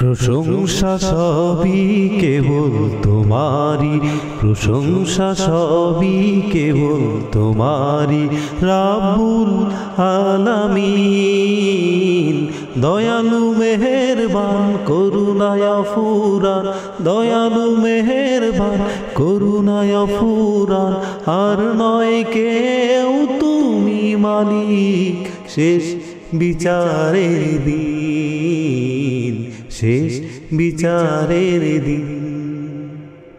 প্রশংসা সবই কেবল তোমারি প্রশংসা সবই কেবল তোমারি রাবুল আলামিন, দয়ালু মেহেরবান, করুণায় ফুরান দয়ালু মেহেরবান, করুণায় ফুরান আর নয় কেউ তুমি মালিক, শেষ বিচারের দিন। শেষ বিচারের দিন।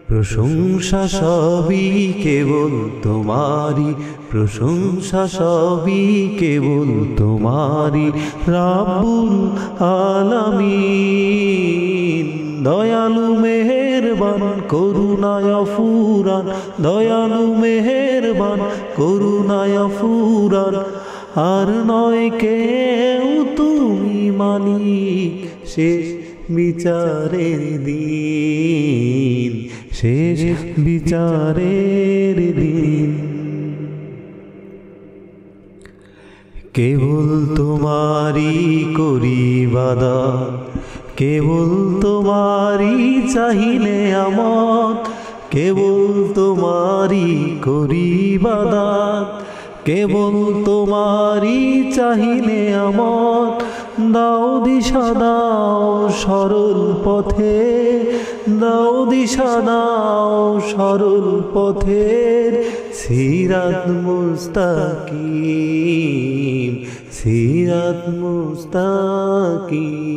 প্রশংসা সবই কেবল তোমারি প্রশংসা সবই কেবল তোমারি রাবুল আলামিন, দয়ালু মেহেরবান, করুণায় ফুরান দয়ালু মেহেরবান, করুণায় ফুরান আর নয় কেউ তুমি মালিক, শেষ বিচারের দিন, শেষ বিচারের দিন। কেবল তোমারি করি বাদা কেবল তোমারি চাহিলে আমার কেবল তোমারি করি বাদাত কেবল তোমারি চাহিলে আমার দাও দিশা, দাও সরল পথে নাও দিশা দাও সরল পথের সিরাত মুস্তাকিম সিরাত মুস্তাকিম।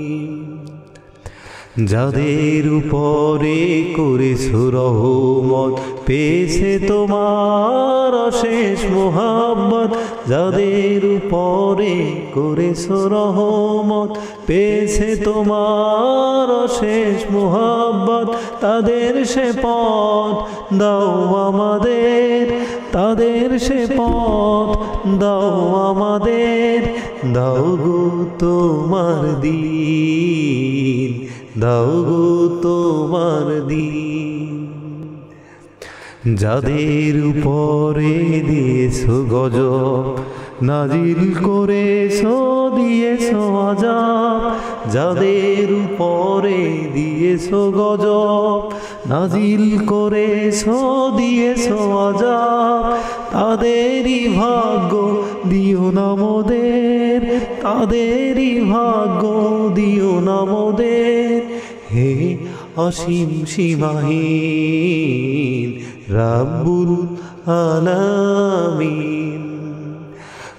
যাদের উপরে করেছ রহমত, পেয়েছে তোমার অশেষ মোহাম্মত। যাদের উপরে করেছ রহমত, পেয়েছে তোমার অশেষ মোহাম্মত। তাদের সে পথ দাও আমাদের, তাদের সে পথ দাও আমাদের। দাও গো তোমার দিন। দাও গো তোমার দিন। যাদের উপরে দিয়েছ গজব, নাজিল করেছ, দিয়েছ আজাব, যাদের উপরে দিয়েছ গজব, নাজিল করেছ, দিয়েছ আজাব, তাদেরই ভাগ্য দিও না মোদের, তাদেরই ভাগ্য দিও না মোদের। হে অসীম সীমাহীন রাব্বুল আলামিন।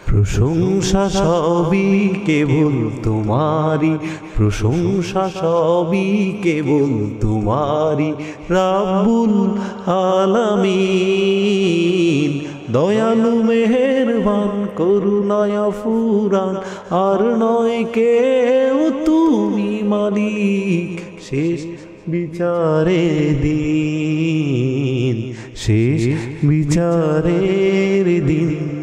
প্রশংসা সবই কেবল তোমারি প্রশংসা সবই কেবল তোমারি রাব্বুল আলামিন। দয়ালু মেহেরবান, করুণায় ফুরান আর নয় কেউ তুমি মালিক, শেষ বিচারে দিন শেষ বিচারের দিন